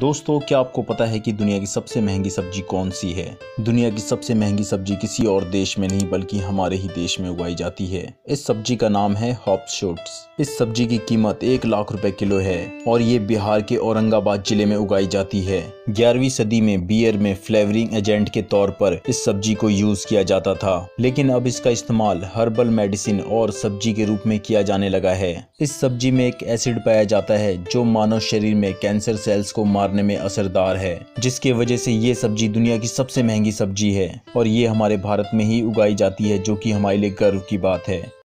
दोस्तों, क्या आपको पता है कि दुनिया की सबसे महँगी सब्ज़ी कौन सी है? दुनिया की सबसे महँगी सब्ज़ी किसी और देश में नहीं, बल्कि हमारे ही देश में उगाई जाती है। इस सब्ज़ी का नाम है हॉप्स इस सब्ज़ी की कीमत एक लाख रुपए किलो है और ये बिहार के औरंगाबाद ज़िले में उगाई जाती है। ग्यारहवीं सदी में बियर में फ्लेवरिंग एजेंट के तौर पर इस सब्ज़ी को यूज़ किया जाता था, लेकिन अब इसका इस्तेमाल हर्बल मेडिसिन और सब्ज़ी के रूप में किया जाने लगा है। इस सब्ज़ी में एक एसिड पाया जाता है, जो मानव शरीर में कैंसर सेल्स को मारने में असरदार है, जिसके वजह से ये सब्ज़ी दुनिया की सबसे महँगी सब्ज़ी है और ये हमारे भारत में ही उगाई जाती है, जो कि हमारे लिए गर्व की बात है।